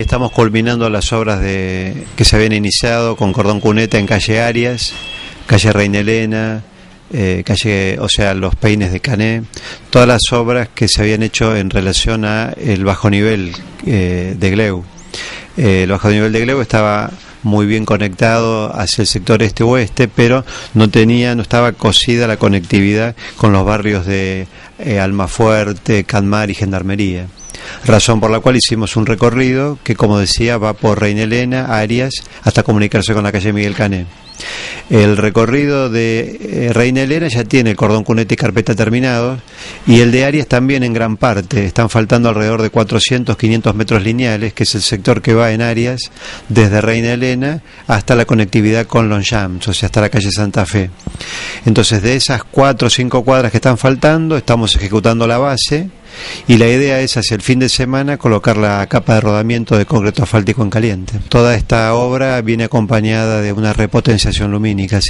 Estamos culminando las obras de, que se habían iniciado con cordón cuneta en calle Arias, calle Reina Elena, eh, calle, o sea, los peines de Cané, todas las obras que se habían hecho en relación a el bajo nivel eh, de Gleu. Eh, el bajo nivel de Gleu estaba muy bien conectado hacia el sector este-oeste, pero no tenía, no estaba cosida la conectividad con los barrios de Almafuerte, Canmar y Gendarmería razón por la cual hicimos un recorrido que, como decía, va por Reina Elena, Arias, hasta comunicarse con la calle Miguel Cané. El recorrido de eh, Reina Elena ya tiene el cordón cuneta y carpeta terminados y el de Arias también en gran parte. Están faltando alrededor de 400, 500 metros lineales, que es el sector que va en Arias desde Reina Elena hasta la conectividad con Longchamps, o sea, hasta la calle Santa Fe. Entonces, de esas cuatro o cinco cuadras que están faltando, estamos ejecutando la base y la idea es hacia el fin de semana colocar la capa de rodamiento de concreto asfáltico en caliente. Toda esta obra viene acompañada de una repotenciación lumínica,